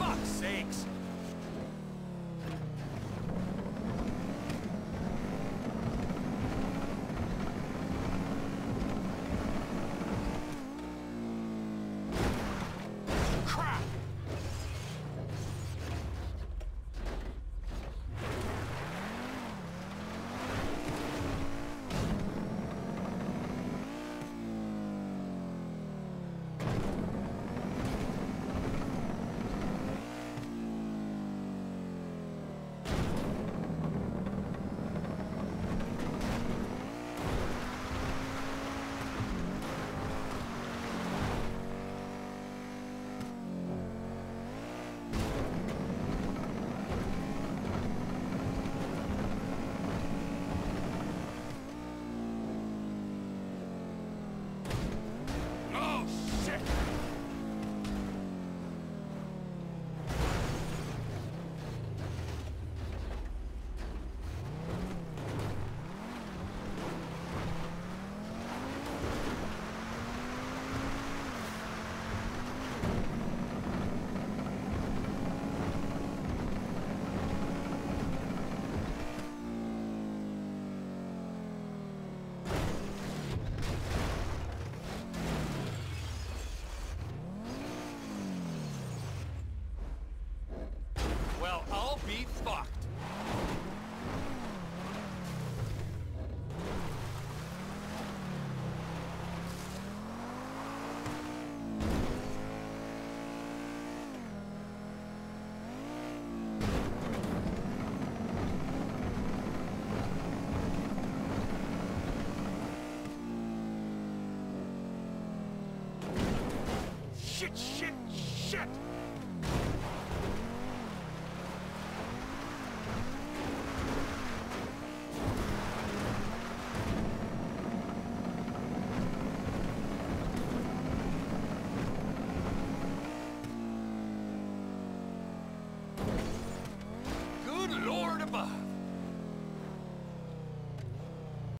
fuck's sakes! shit, shit, shit!